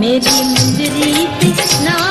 मेरी मुजरी कृष्णा